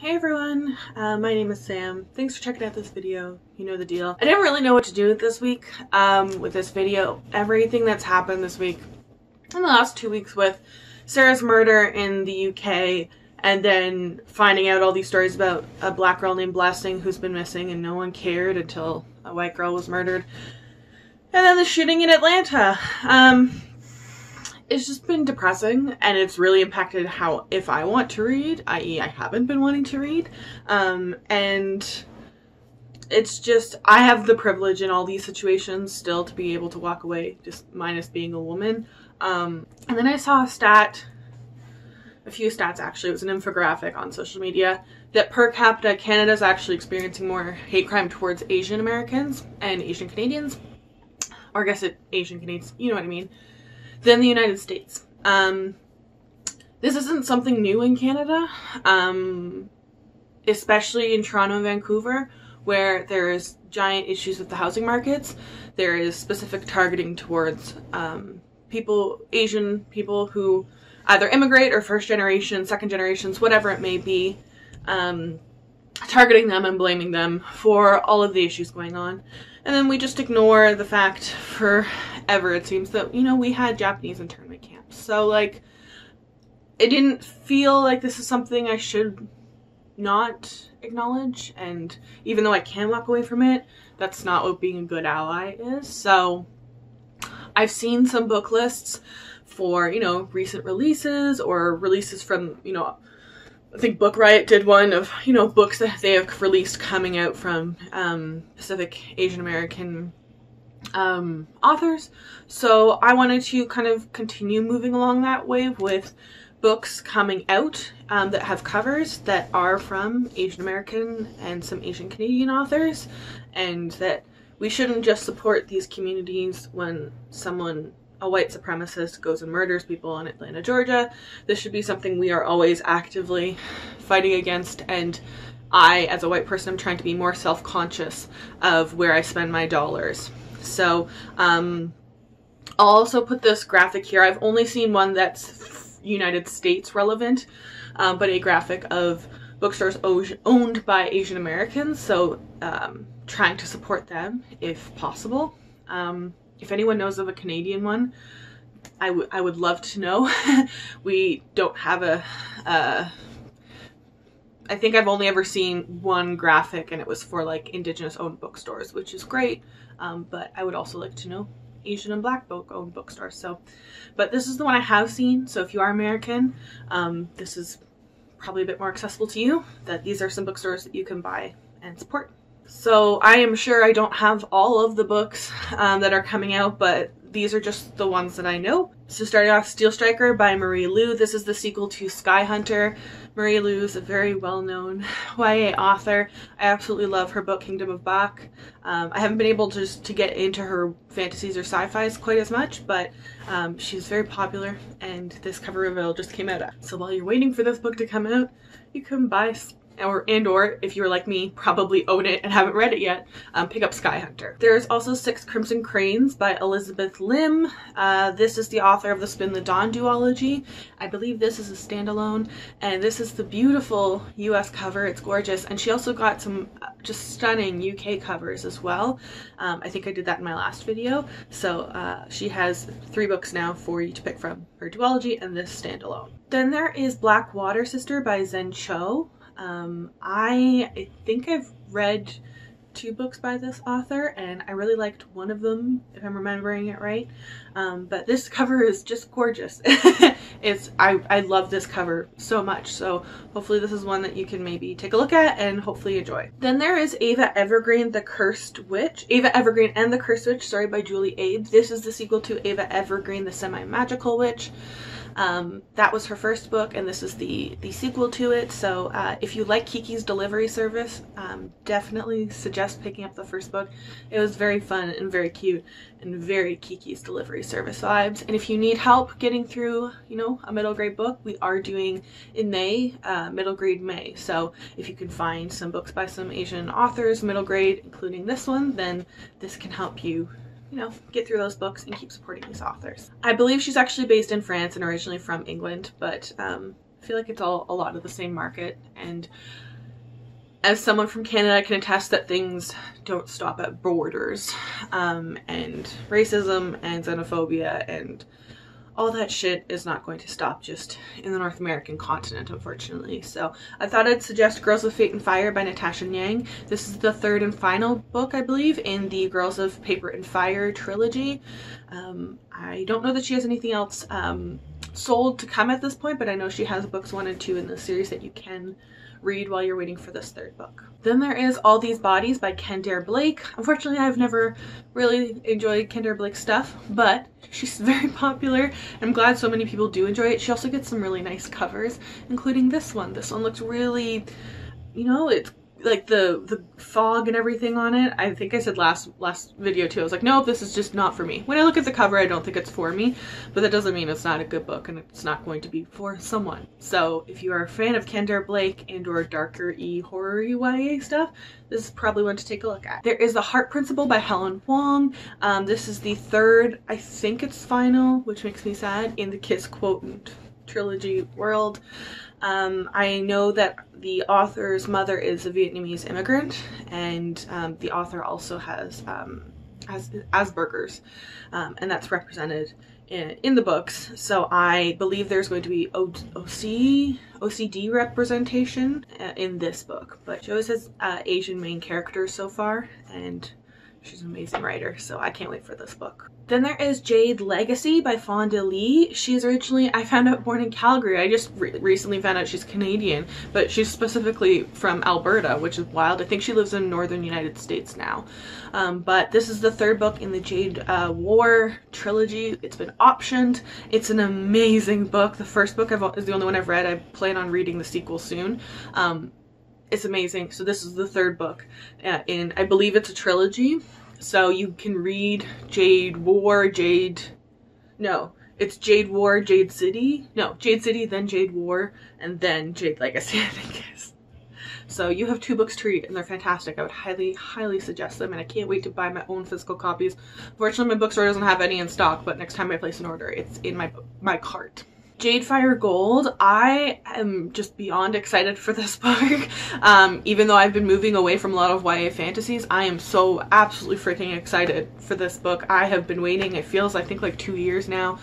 Hey everyone, uh, my name is Sam. Thanks for checking out this video. You know the deal. I didn't really know what to do with this week, um, with this video. Everything that's happened this week, in the last two weeks with Sarah's murder in the UK, and then finding out all these stories about a black girl named Blessing who's been missing and no one cared until a white girl was murdered. And then the shooting in Atlanta. Um, it's just been depressing and it's really impacted how if I want to read, i.e. I haven't been wanting to read. Um, and it's just I have the privilege in all these situations still to be able to walk away, just minus being a woman. Um, and then I saw a stat, a few stats actually, it was an infographic on social media, that per capita Canada is actually experiencing more hate crime towards Asian Americans and Asian Canadians. Or I guess it Asian Canadians, you know what I mean than the United States. Um, this isn't something new in Canada, um, especially in Toronto and Vancouver, where there's giant issues with the housing markets. There is specific targeting towards um, people, Asian people who either immigrate or first generation, second generations, whatever it may be, um, targeting them and blaming them for all of the issues going on. And then we just ignore the fact forever, it seems, that, you know, we had Japanese internment camps. So, like, it didn't feel like this is something I should not acknowledge. And even though I can walk away from it, that's not what being a good ally is. So, I've seen some book lists for, you know, recent releases or releases from, you know, I think Book Riot did one of, you know, books that they have released coming out from um, Pacific Asian American um, authors. So I wanted to kind of continue moving along that wave with books coming out um, that have covers that are from Asian American and some Asian Canadian authors, and that we shouldn't just support these communities when someone a white supremacist goes and murders people in Atlanta, Georgia. This should be something we are always actively fighting against and I, as a white person, am trying to be more self-conscious of where I spend my dollars. So, um, I'll also put this graphic here. I've only seen one that's United States relevant, um, but a graphic of bookstores owned by Asian Americans, so um, trying to support them if possible. Um, if anyone knows of a Canadian one, I, I would love to know. we don't have a, uh, I think I've only ever seen one graphic and it was for like indigenous owned bookstores, which is great. Um, but I would also like to know Asian and black book owned bookstores. So, but this is the one I have seen. So if you are American, um, this is probably a bit more accessible to you that these are some bookstores that you can buy and support. So I am sure I don't have all of the books um, that are coming out, but these are just the ones that I know. So starting off Steel Striker by Marie Lu. This is the sequel to Sky Hunter. Marie Lu is a very well-known YA author. I absolutely love her book Kingdom of Back. Um, I haven't been able to, to get into her fantasies or sci-fis quite as much, but um, she's very popular and this cover reveal just came out. So while you're waiting for this book to come out, you can buy or and or if you're like me probably own it and haven't read it yet um, pick up sky hunter. There's also six crimson cranes by elizabeth lim. Uh, this is the author of the spin the dawn duology. I believe this is a standalone and this is the beautiful us cover. It's gorgeous. And she also got some uh, just stunning uk covers as well. Um, i think i did that in my last video. So uh, she has three books now for you to pick from. Her duology and this standalone. Then there is black water sister by zen cho um, I, I think I've read two books by this author and I really liked one of them if I'm remembering it right. Um, but this cover is just gorgeous it's I, I love this cover so much so hopefully this is one that you can maybe take a look at and hopefully enjoy then there is Ava Evergreen the Cursed Witch Ava Evergreen and the Cursed Witch sorry by Julie Abe this is the sequel to Ava Evergreen the Semi-Magical Witch um, that was her first book, and this is the, the sequel to it. So uh, if you like Kiki's delivery service, um, definitely suggest picking up the first book. It was very fun and very cute and very Kiki's delivery service vibes. And if you need help getting through, you know, a middle grade book, we are doing in May, uh, middle grade May. So if you can find some books by some Asian authors, middle grade, including this one, then this can help you you know, get through those books and keep supporting these authors. I believe she's actually based in France and originally from England, but um, I feel like it's all a lot of the same market. And as someone from Canada, I can attest that things don't stop at borders, um, and racism and xenophobia and all that shit is not going to stop just in the North American continent, unfortunately. So I thought I'd suggest Girls of Fate and Fury by Natasha Ngan. This is the third and final book, I believe, in the Girls of Paper and Fire trilogy. Um, I don't know that she has anything else um, sold to come at this point, but I know she has books one and two in the series that you can read while you're waiting for this third book. Then there is All These Bodies by Kendare Blake. Unfortunately, I've never really enjoyed Kendare Blake's stuff, but she's very popular. I'm glad so many people do enjoy it. She also gets some really nice covers, including this one. This one looks really, you know, it's like the the fog and everything on it i think i said last last video too. I was like nope this is just not for me. When i look at the cover i don't think it's for me but that doesn't mean it's not a good book and it's not going to be for someone. So if you are a fan of Kendare blake and or darker e horror ya stuff this is probably one to take a look at. There is the heart principle by helen hoang um, this is the third i think it's final which makes me sad in the kiss quotient trilogy world um, I know that the author's mother is a Vietnamese immigrant, and um, the author also has um, has Asperger's, um, and that's represented in, in, the books. So I believe there's going to be o OC OCD representation uh, in this book, but she always has uh, Asian main characters so far, and she's an amazing writer. So I can't wait for this book. Then there is Jade Legacy by Fonda Lee. She's originally, I found out, born in Calgary. I just re recently found out she's Canadian, but she's specifically from Alberta, which is wild. I think she lives in northern United States now. Um, but this is the third book in the Jade uh, War trilogy. It's been optioned. It's an amazing book. The first book I've, is the only one I've read. I plan on reading the sequel soon. Um, it's amazing. So this is the third book uh, in, I believe it's a trilogy. So you can read Jade War, Jade, no, it's Jade War, Jade City. No, Jade City, then Jade War, and then Jade Legacy, I think is. So you have two books to read and they're fantastic. I would highly, highly suggest them and I can't wait to buy my own physical copies. Fortunately, my bookstore doesn't have any in stock, but next time I place an order, it's in my, my cart. Jadefire Gold, I am just beyond excited for this book. Um, even though I've been moving away from a lot of YA fantasies, I am so absolutely freaking excited for this book. I have been waiting, it feels I think like two years now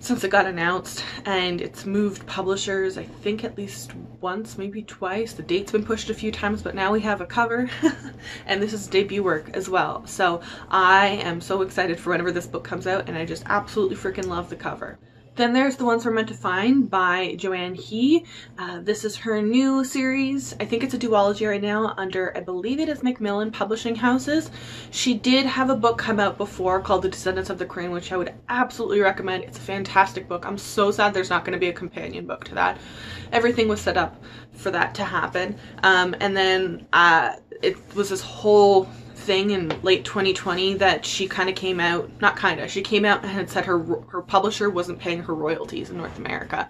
since it got announced and it's moved publishers I think at least once maybe twice the date's been pushed a few times but now we have a cover and this is debut work as well so I am so excited for whenever this book comes out and I just absolutely freaking love the cover then there's The Ones We're Meant to Find by Joan He. Uh, this is her new series. I think it's a duology right now under, I believe it is Macmillan Publishing Houses. She did have a book come out before called The Descendants of the Crane, which I would absolutely recommend. It's a fantastic book. I'm so sad there's not going to be a companion book to that. Everything was set up for that to happen. Um, and then uh, it was this whole thing in late 2020 that she kind of came out, not kind of, she came out and had said her her publisher wasn't paying her royalties in North America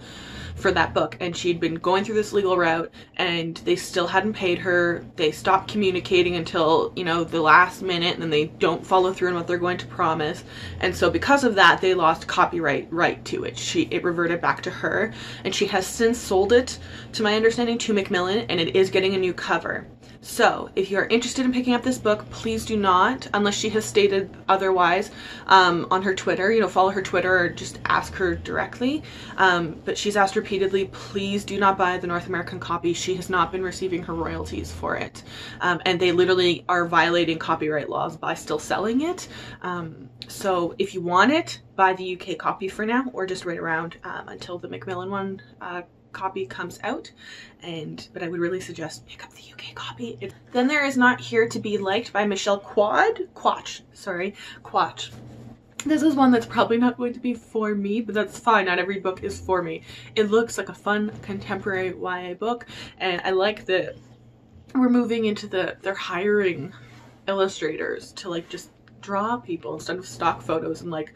for that book and she'd been going through this legal route and they still hadn't paid her. They stopped communicating until, you know, the last minute and then they don't follow through on what they're going to promise. And so because of that, they lost copyright right to it. She it reverted back to her and she has since sold it to my understanding to Macmillan and it is getting a new cover. So if you are interested in picking up this book, please do not, unless she has stated otherwise um, on her Twitter, you know, follow her Twitter or just ask her directly. Um, but she's asked repeatedly, please do not buy the North American copy. She has not been receiving her royalties for it. Um, and they literally are violating copyright laws by still selling it. Um, so if you want it, buy the UK copy for now or just wait around um, until the Macmillan one uh, copy comes out and but I would really suggest pick up the UK copy. Then there is Not Here to Be Liked by Michelle Quad Quach sorry Quach this is one that's probably not going to be for me, but that's fine. Not every book is for me. It looks like a fun contemporary YA book, and I like that we're moving into the, they're hiring illustrators to like just draw people instead of stock photos and like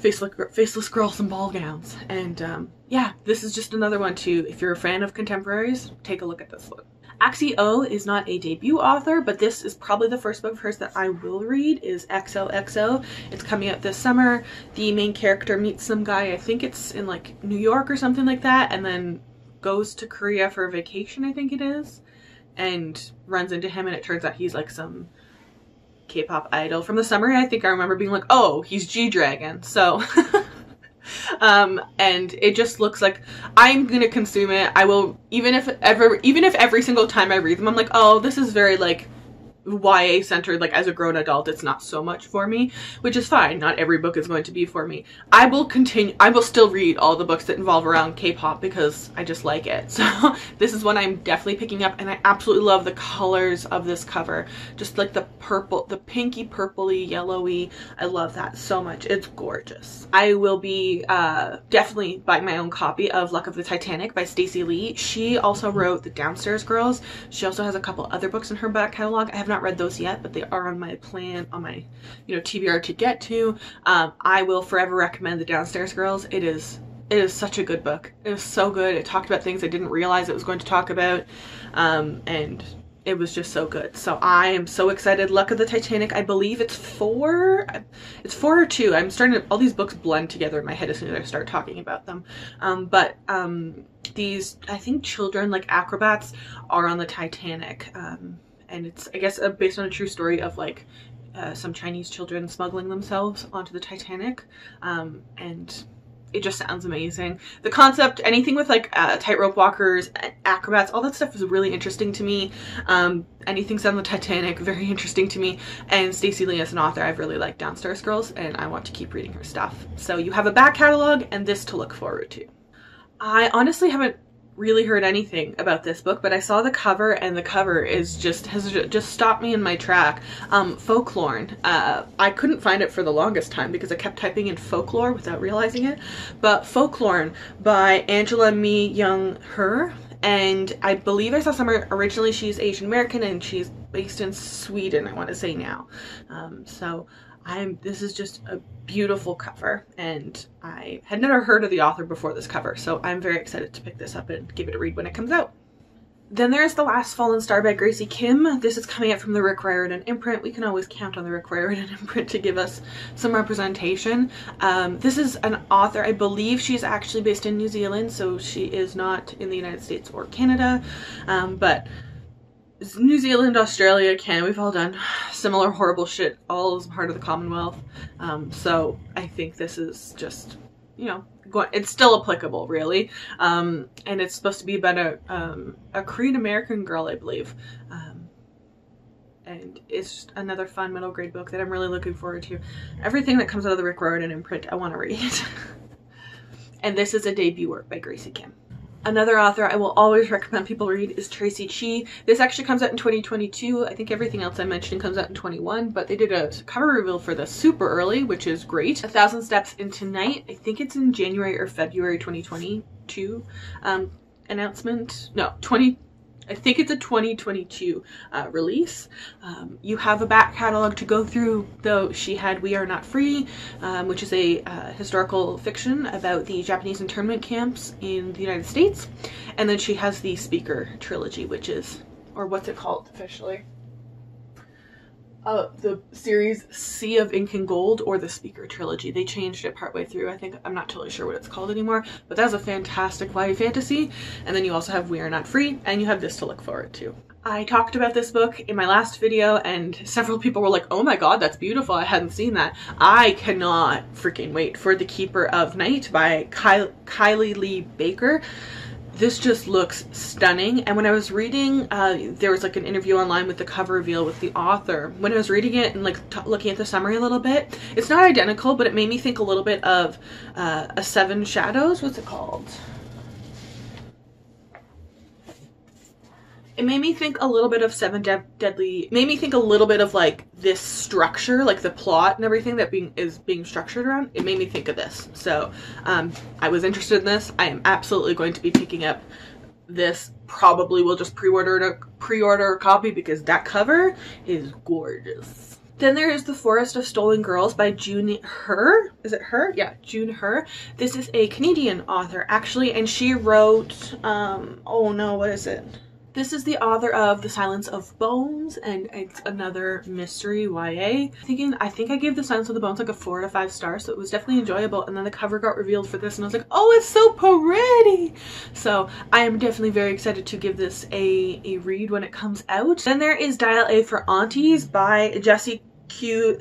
faceless, faceless girls in ball gowns. And um, yeah, this is just another one too. If you're a fan of contemporaries, take a look at this one. Axie O is not a debut author, but this is probably the first book of hers that I will read is XOXO. It's coming out this summer. The main character meets some guy, I think it's in like New York or something like that, and then goes to Korea for a vacation, I think it is. and runs into him and it turns out he's like some K-pop idol from the summer. I think I remember being like, "Oh, he's G-Dragon." So um and it just looks like I'm going to consume it. I will even if ever even if every single time I read them I'm like, "Oh, this is very like YA centered, like as a grown adult, it's not so much for me, which is fine. Not every book is going to be for me. I will continue, I will still read all the books that involve around K-pop because I just like it. So this is one I'm definitely picking up and I absolutely love the colors of this cover. Just like the purple, the pinky purpley, yellowy. I love that so much. It's gorgeous. I will be uh, definitely buying my own copy of Luck of the Titanic by Stacey Lee. She also wrote The Downstairs Girls. She also has a couple other books in her back catalog. I have not read those yet, but they are on my plan, on my, you know, TBR to get to. Um, I will forever recommend The Downstairs Girls. It is it is such a good book. It was so good. It talked about things I didn't realize it was going to talk about. Um, and it was just so good. So I am so excited. Luck of the Titanic, I believe it's four, it's four or two. I'm starting to, all these books blend together in my head as soon as I start talking about them. Um, but um, these, I think children like acrobats are on the Titanic. Um, and it's I guess based on a true story of like uh, some Chinese children smuggling themselves onto the Titanic, um, and it just sounds amazing. The concept, anything with like uh, tightrope walkers, acrobats, all that stuff is really interesting to me. Um, anything set on the Titanic, very interesting to me. And Stacey Lee as an author, I've really liked Downstairs Girls, and I want to keep reading her stuff. So you have a back catalog and this to look forward to. I honestly haven't really heard anything about this book, but I saw the cover and the cover is just has just stopped me in my track. Um, Folklorn. Uh, I couldn't find it for the longest time because I kept typing in folklore without realizing it. But Folklorn by Angela Mi Young Hur. And I believe I saw somewhere originally she's Asian American and she's based in Sweden, I want to say now. Um, so I'm this is just a beautiful cover and I had never heard of the author before this cover so I'm very excited to pick this up and give it a read when it comes out. Then there's The Last Fallen Star by Gracie Kim. This is coming out from the Rick Riordan imprint. We can always count on the Rick Riordan imprint to give us some representation. Um, this is an author, I believe she's actually based in New Zealand, so she is not in the United States or Canada, um, but New Zealand, Australia, Canada, we've all done similar horrible shit all as part of the Commonwealth. Um, so I think this is just, you know, it's still applicable, really. Um, and it's supposed to be about a, um, a Korean American girl, I believe. Um, and it's just another fun middle grade book that I'm really looking forward to. Everything that comes out of the Rick Riordan imprint, I want to read. and this is a debut work by Gracie Kim. Another author I will always recommend people read is Traci Chee. This actually comes out in 2022. I think everything else I mentioned comes out in 21, but they did a cover reveal for this super early, which is great. A Thousand Steps into Night. I think it's in January or February 2022 um, announcement. No, 20 I think it's a 2022 uh, release. Um, you have a back catalog to go through, though she had We Are Not Free, um, which is a uh, historical fiction about the Japanese internment camps in the United States. And then she has the Speaker trilogy, which is, or what's it called officially? Uh, the series Sea of Ink and Gold or the Speaker trilogy. They changed it partway through. I think I'm not totally sure what it's called anymore, but that was a fantastic YA fantasy. And then you also have We Are Not Free, and you have this to look forward to. I talked about this book in my last video and several people were like, oh my god, that's beautiful. I hadn't seen that. I cannot freaking wait for The Keeper of Night by Ky Kylie Lee Baker this just looks stunning. And when I was reading uh, there was like an interview online with the cover reveal with the author. When I was reading it and like looking at the summary a little bit it's not identical but it made me think a little bit of uh, a Seven Shadows. What's it called it made me think a little bit of Seven De Deadly. Made me think a little bit of like this structure, like the plot and everything that being is being structured around. It made me think of this. So um, I was interested in this. I am absolutely going to be picking up this. Probably will just pre-order a pre-order a copy because that cover is gorgeous. Then there is The Forest of Stolen Girls by June Hur. Is it her? Yeah, June Hur. This is a Canadian author actually, and she wrote, um, oh no, what is it? This is the author of The Silence of Bones, and it's another mystery YA. Thinking, I think I gave The Silence of the Bones like a four to five stars, so it was definitely enjoyable. And then the cover got revealed for this, and I was like, oh, it's so pretty. So I am definitely very excited to give this a a read when it comes out. Then there is Dial A for Aunties by Jesse Q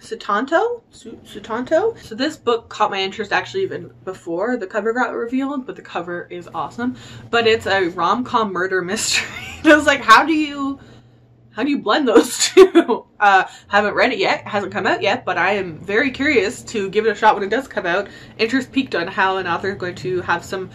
Sutanto? Sutanto? So this book caught my interest actually even before the cover got revealed, but the cover is awesome. But it's a rom-com murder mystery. I was like, how do you how do you blend those two? uh, haven't read it yet, hasn't come out yet, but I am very curious to give it a shot when it does come out. Interest peaked on how an author is going to have some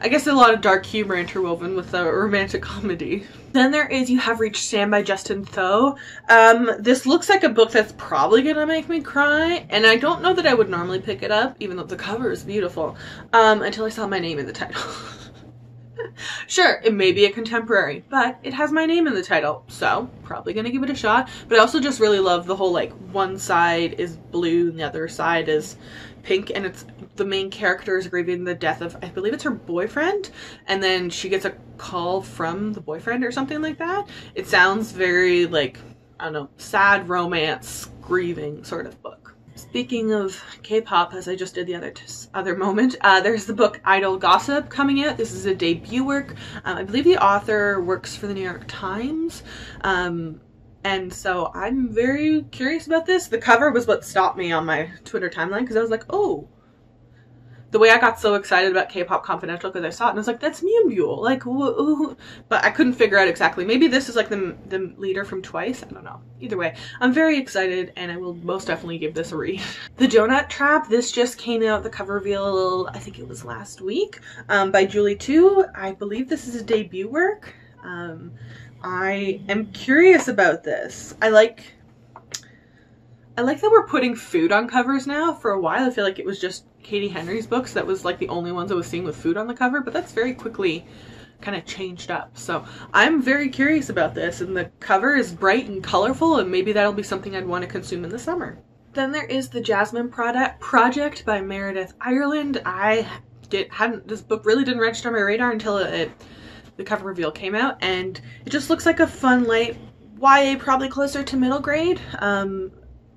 I guess a lot of dark humor interwoven with a romantic comedy. Then there is You Have Reached Sam by Justin Thao. Um, this looks like a book that's probably gonna make me cry, and I don't know that I would normally pick it up, even though the cover is beautiful, um, until I saw my name in the title. sure, it may be a contemporary, but it has my name in the title, so probably gonna give it a shot. But I also just really love the whole like one side is blue and the other side is pink and it's the main character is grieving the death of I believe it's her boyfriend and then she gets a call from the boyfriend or something like that. It sounds very like I don't know, sad romance grieving sort of book. Speaking of K-pop, as I just did the other other moment, uh, there's the book Idol Gossip coming out. This is a debut work. Um, I believe the author works for the New York Times. Um, and so I'm very curious about this. The cover was what stopped me on my Twitter timeline because I was like, oh. The way I got so excited about K-pop Confidential because I saw it and I was like, that's Mule. Like, but I couldn't figure out exactly. Maybe this is like the, the leader from Twice. I don't know. Either way, I'm very excited and I will most definitely give this a read. the Donut Trap, this just came out, the cover reveal, I think it was last week, um, by Julie Tieu. I believe this is a debut work. Um, I am curious about this. I like I like that we're putting food on covers now. For a while I feel like it was just Katie Henry's books that was like the only ones I was seeing with food on the cover, but that's very quickly kind of changed up. So I'm very curious about this and the cover is bright and colorful and maybe that'll be something I'd want to consume in the summer. Then there is the Jasmine Product Project by Meredith Ireland. I did hadn't this book really didn't register on my radar until it the cover reveal came out, and it just looks like a fun, light YA, probably closer to middle grade, um,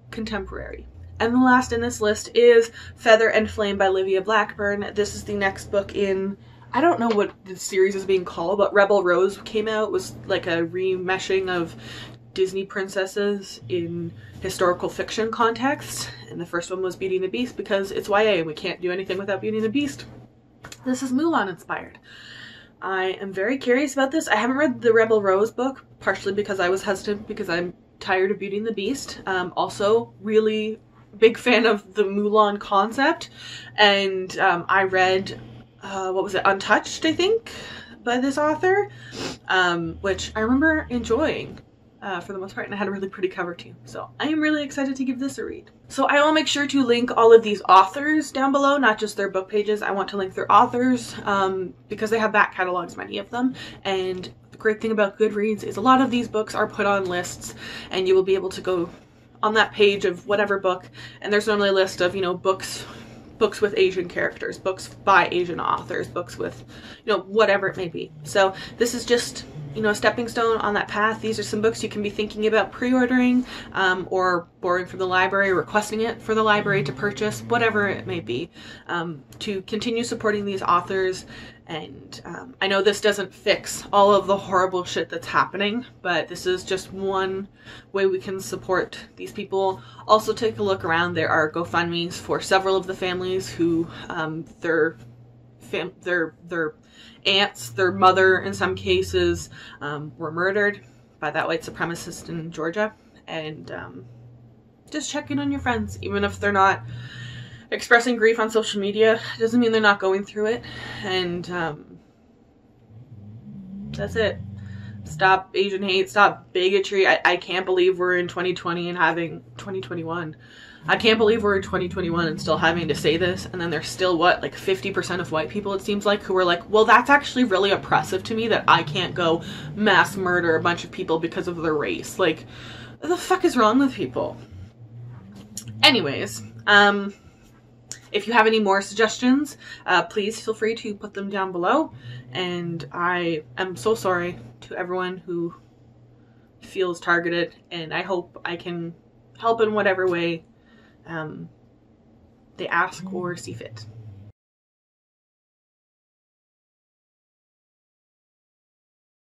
contemporary. And the last in this list is Feather and Flame by Livia Blackburne. This is the next book in, I don't know what the series is being called, but Rebel Rose came out, it was like a remeshing of Disney princesses in historical fiction context. And the first one was Beauty and the Beast because it's YA and we can't do anything without Beauty and the Beast. This is Mulan inspired. I am very curious about this. I haven't read the Rebel Rose book, partially because I was hesitant because I'm tired of Beauty and the Beast. Um, also, really big fan of the Mulan concept. And um, I read, uh, what was it, Untouched, I think, by this author, um, which I remember enjoying uh, for the most part, and it had a really pretty cover too. So I am really excited to give this a read. So I will make sure to link all of these authors down below, not just their book pages. I want to link their authors um, because they have back catalogs, many of them. And the great thing about Goodreads is a lot of these books are put on lists and you will be able to go on that page of whatever book and there's normally a list of, you know, books books with Asian characters, books by Asian authors, books with, you know, whatever it may be. So this is just you know, stepping stone on that path. These are some books you can be thinking about pre-ordering um, or borrowing from the library, requesting it for the library to purchase, whatever it may be, um, to continue supporting these authors. And um, I know this doesn't fix all of the horrible shit that's happening, but this is just one way we can support these people. Also, take a look around. There are GoFundMe's for several of the families who um, their fam- their their aunts, their mother in some cases, um, were murdered by that white supremacist in Georgia. And um, just check in on your friends, even if they're not expressing grief on social media. Doesn't mean they're not going through it. And um, that's it. Stop Asian hate, stop bigotry. I, I can't believe we're in 2020 and having 2021 I can't believe we're in 2021 and still having to say this. And then there's still what, like 50% of white people, it seems like, who are like, well, that's actually really oppressive to me that I can't go mass murder a bunch of people because of their race. Like, the fuck is wrong with people? Anyways, um, if you have any more suggestions, uh, please feel free to put them down below. and I am so sorry to everyone who feels targeted and I hope I can help in whatever way um, they ask or see fit.